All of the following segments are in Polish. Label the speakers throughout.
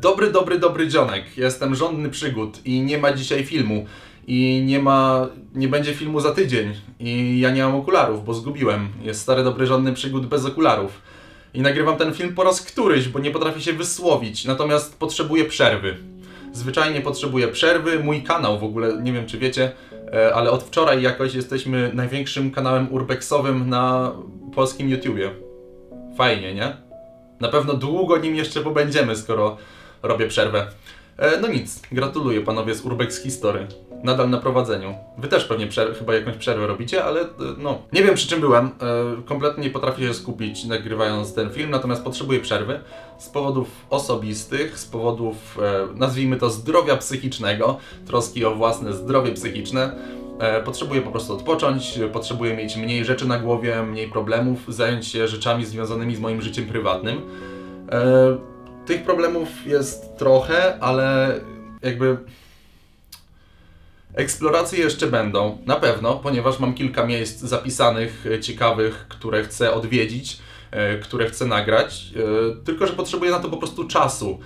Speaker 1: Dobry, dobry, dobry dzionek. Jestem żądny przygód i nie ma dzisiaj filmu. I nie ma, nie będzie filmu za tydzień. I ja nie mam okularów, bo zgubiłem. Jest stary, dobry, żądny przygód bez okularów. I nagrywam ten film po raz któryś, bo nie potrafię się wysłowić. Natomiast potrzebuję przerwy. Zwyczajnie potrzebuję przerwy. Mój kanał w ogóle, nie wiem czy wiecie, e, ale od wczoraj jakoś jesteśmy największym kanałem urbexowym na polskim YouTubie. Fajnie, nie? Na pewno długo nim jeszcze pobędziemy, skoro robię przerwę. E, no nic, gratuluję panowie z Urbex History. Nadal na prowadzeniu. Wy też pewnie chyba jakąś przerwę robicie, ale e, no. Nie wiem przy czym byłem. E, kompletnie nie potrafię się skupić nagrywając ten film, natomiast potrzebuję przerwy z powodów osobistych, z powodów, e, nazwijmy to, zdrowia psychicznego, troski o własne zdrowie psychiczne. E, Potrzebuję po prostu odpocząć, potrzebuję mieć mniej rzeczy na głowie, mniej problemów, zająć się rzeczami związanymi z moim życiem prywatnym. Tych problemów jest trochę, ale jakby eksploracje jeszcze będą, na pewno, ponieważ mam kilka miejsc zapisanych, e, ciekawych, które chcę odwiedzić, e, które chcę nagrać, e, tylko że potrzebuję na to po prostu czasu.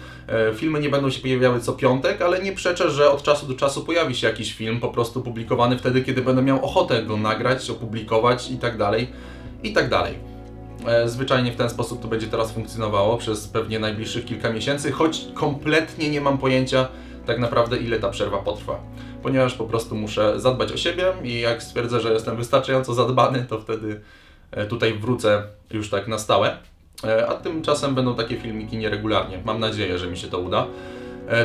Speaker 1: Filmy nie będą się pojawiały co piątek, ale nie przeczę, że od czasu do czasu pojawi się jakiś film po prostu publikowany wtedy, kiedy będę miał ochotę go nagrać, opublikować i tak dalej, i tak dalej. E, Zwyczajnie w ten sposób to będzie teraz funkcjonowało przez pewnie najbliższych kilka miesięcy, choć kompletnie nie mam pojęcia tak naprawdę ile ta przerwa potrwa. Ponieważ po prostu muszę zadbać o siebie i jak stwierdzę, że jestem wystarczająco zadbany, to wtedy e, tutaj wrócę już tak na stałe. E, A tymczasem będą takie filmiki nieregularnie. Mam nadzieję, że mi się to uda.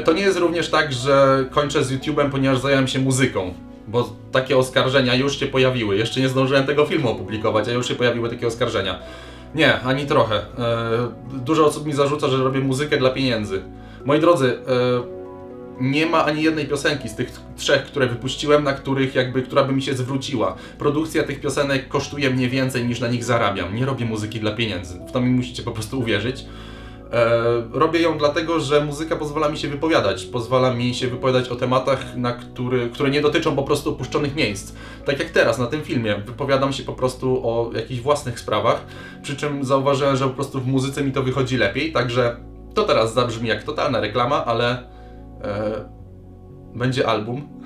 Speaker 1: To nie jest również tak, że kończę z YouTube'em, ponieważ zająłem się muzyką. Bo takie oskarżenia już się pojawiły. Jeszcze nie zdążyłem tego filmu opublikować, a już się pojawiły takie oskarżenia. Nie, ani trochę. E, Dużo osób mi zarzuca, że robię muzykę dla pieniędzy. Moi drodzy, e, nie ma ani jednej piosenki z tych trzech, które wypuściłem, na których jakby, która by mi się zwróciła. Produkcja tych piosenek kosztuje mnie więcej niż na nich zarabiam. Nie robię muzyki dla pieniędzy. W to mi musicie po prostu uwierzyć. E, robię ją dlatego, że muzyka pozwala mi się wypowiadać. Pozwala mi się wypowiadać o tematach, na który, które nie dotyczą po prostu opuszczonych miejsc. Tak jak teraz na tym filmie. Wypowiadam się po prostu o jakichś własnych sprawach. Przy czym zauważyłem, że po prostu w muzyce mi to wychodzi lepiej. Także to teraz zabrzmi jak totalna reklama, ale e, będzie album.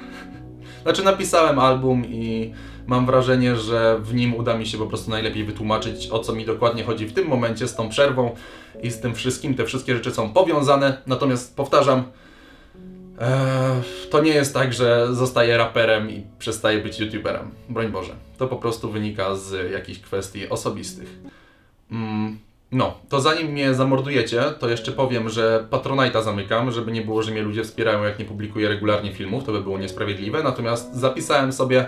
Speaker 1: Znaczy napisałem album i mam wrażenie, że w nim uda mi się po prostu najlepiej wytłumaczyć o co mi dokładnie chodzi w tym momencie z tą przerwą i z tym wszystkim. Te wszystkie rzeczy są powiązane, natomiast powtarzam, e, to nie jest tak, że zostaję raperem i przestaję być youtuberem. Broń Boże. To po prostu wynika z jakichś kwestii osobistych. Mm, no, to zanim mnie zamordujecie, to jeszcze powiem, że Patronite'a zamykam, żeby nie było, że mnie ludzie wspierają, jak nie publikuję regularnie filmów, to by było niesprawiedliwe. Natomiast zapisałem sobie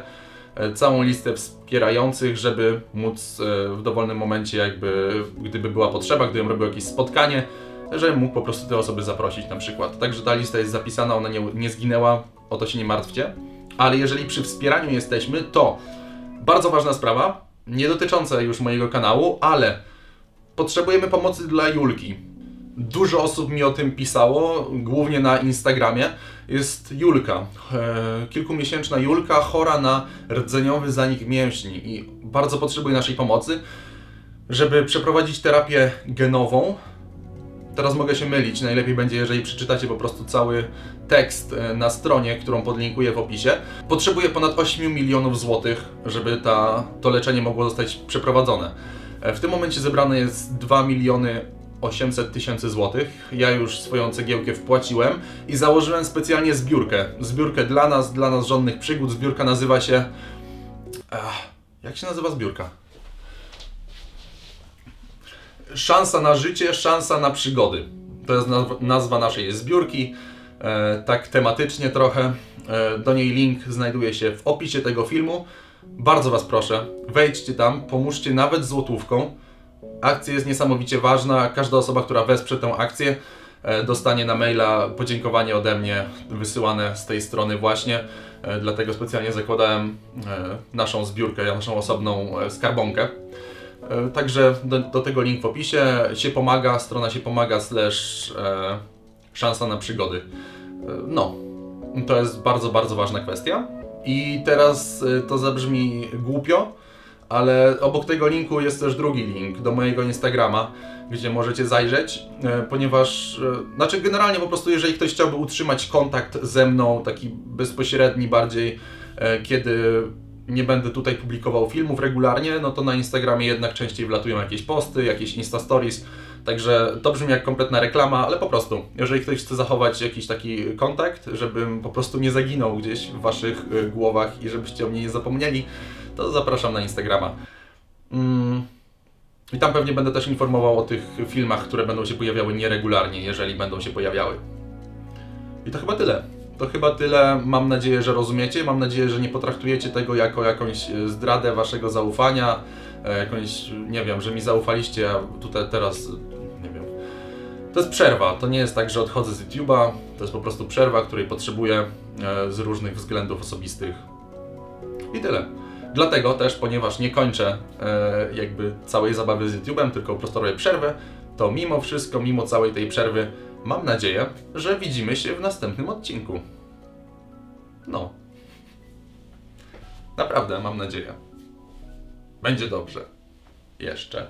Speaker 1: e, całą listę wspierających, żeby móc e, w dowolnym momencie, jakby, gdyby była potrzeba, gdybym robił jakieś spotkanie, żebym mógł po prostu te osoby zaprosić na przykład. Także ta lista jest zapisana, ona nie, nie zginęła, o to się nie martwcie. Ale jeżeli przy wspieraniu jesteśmy, to bardzo ważna sprawa, nie dotycząca już mojego kanału, ale potrzebujemy pomocy dla Julki. Dużo osób mi o tym pisało, głównie na Instagramie. Jest Julka, e, kilkumiesięczna Julka, chora na rdzeniowy zanik mięśni i bardzo potrzebuje naszej pomocy, żeby przeprowadzić terapię genową. Teraz mogę się mylić, najlepiej będzie, jeżeli przeczytacie po prostu cały tekst e, na stronie, którą podlinkuję w opisie. Potrzebuje ponad 8 milionów złotych, żeby ta, to leczenie mogło zostać przeprowadzone. E, W tym momencie zebrane jest 2 miliony 800 tysięcy złotych. Ja już swoją cegiełkę wpłaciłem i założyłem specjalnie zbiórkę. Zbiórkę dla nas, dla nas żadnych przygód. Zbiórka nazywa się... Ach, jak się nazywa zbiórka? Szansa na życie, szansa na przygody. To jest nazw- nazwa naszej zbiórki. E, tak tematycznie trochę. E, do niej link znajduje się w opisie tego filmu. Bardzo Was proszę, wejdźcie tam, pomóżcie nawet złotówką. Akcja jest niesamowicie ważna. Każda osoba, która wesprze tę akcję, e, dostanie na maila podziękowanie ode mnie wysyłane z tej strony właśnie. E, Dlatego specjalnie zakładałem e, naszą zbiórkę, naszą osobną skarbonkę. Także do, do tego link w opisie. Się pomaga, strona się pomaga slash szansa na przygody. No, to jest bardzo, bardzo ważna kwestia. I teraz y, to zabrzmi głupio, ale obok tego linku jest też drugi link do mojego Instagrama, gdzie możecie zajrzeć, e, ponieważ, e, znaczy generalnie po prostu jeżeli ktoś chciałby utrzymać kontakt ze mną, taki bezpośredni bardziej, kiedy nie będę tutaj publikował filmów regularnie, no to na Instagramie jednak częściej wlatują jakieś posty, jakieś Insta Stories, Także to brzmi jak kompletna reklama, ale po prostu, jeżeli ktoś chce zachować jakiś taki kontakt, żebym po prostu nie zaginął gdzieś w Waszych y, głowach i żebyście o mnie nie zapomnieli, to zapraszam na Instagrama. Mm. I tam pewnie będę też informował o tych filmach, które będą się pojawiały nieregularnie, jeżeli będą się pojawiały. I to chyba tyle. To chyba tyle. Mam nadzieję, że rozumiecie. Mam nadzieję, że nie potraktujecie tego jako jakąś y, zdradę waszego zaufania, e, jakąś, nie wiem, że mi zaufaliście, a tutaj teraz to jest przerwa. To nie jest tak, że odchodzę z YouTube'a. To jest po prostu przerwa, której potrzebuję e, z różnych względów osobistych. I tyle. Dlatego też, ponieważ nie kończę e, jakby całej zabawy z YouTube'em, tylko po prostu robię przerwę, to mimo wszystko, mimo całej tej przerwy, mam nadzieję, że widzimy się w następnym odcinku. No. Naprawdę, mam nadzieję. Będzie dobrze. Jeszcze.